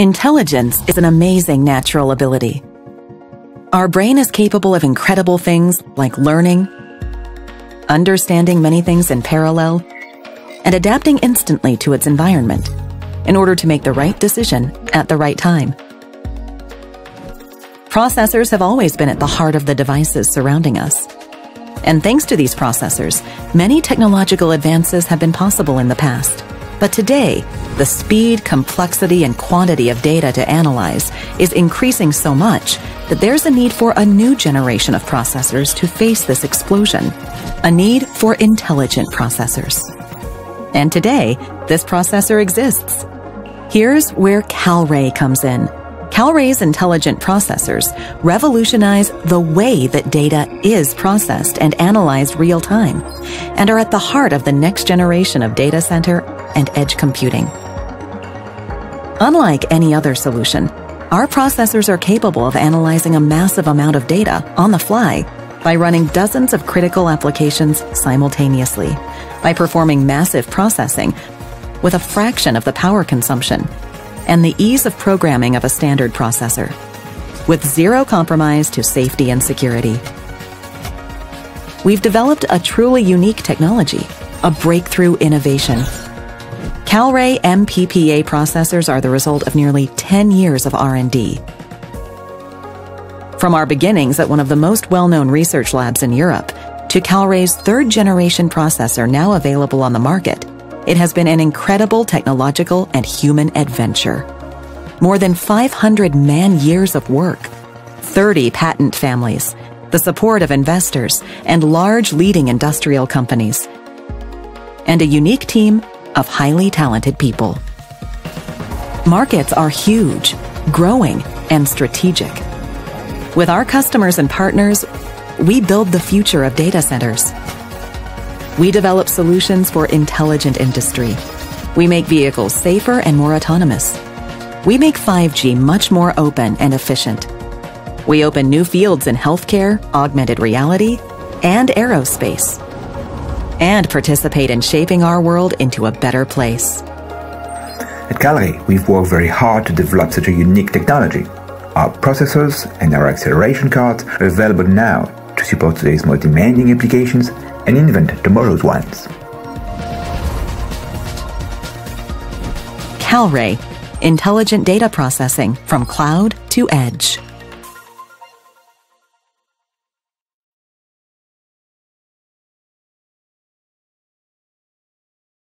Intelligence is an amazing natural ability. Our brain is capable of incredible things like learning, understanding many things in parallel, and adapting instantly to its environment in order to make the right decision at the right time. Processors have always been at the heart of the devices surrounding us. And thanks to these processors, many technological advances have been possible in the past. But today, the speed, complexity, and quantity of data to analyze is increasing so much that there's a need for a new generation of processors to face this explosion. A need for intelligent processors. And today, this processor exists. Here's where Kalray comes in. Kalray's intelligent processors revolutionize the way that data is processed and analyzed real time, and are at the heart of the next generation of data center and edge computing. Unlike any other solution, our processors are capable of analyzing a massive amount of data on the fly by running dozens of critical applications simultaneously, by performing massive processing with a fraction of the power consumption, and the ease of programming of a standard processor, with zero compromise to safety and security. We've developed a truly unique technology, a breakthrough innovation Kalray MPPA processors are the result of nearly 10 years of R&D. From our beginnings at one of the most well-known research labs in Europe to Kalray's third-generation processor now available on the market, it has been an incredible technological and human adventure. More than 500 man-years of work, 30 patent families, the support of investors and large leading industrial companies, and a unique team of highly talented people. Markets are huge, growing, and strategic. With our customers and partners, we build the future of data centers. We develop solutions for intelligent industry. We make vehicles safer and more autonomous. We make 5G much more open and efficient. We open new fields in healthcare, augmented reality, and aerospace and participate in shaping our world into a better place. At Kalray, we've worked very hard to develop such a unique technology. Our processors and our acceleration cards are available now to support today's more demanding applications and invent tomorrow's ones. Kalray, intelligent data processing from cloud to edge.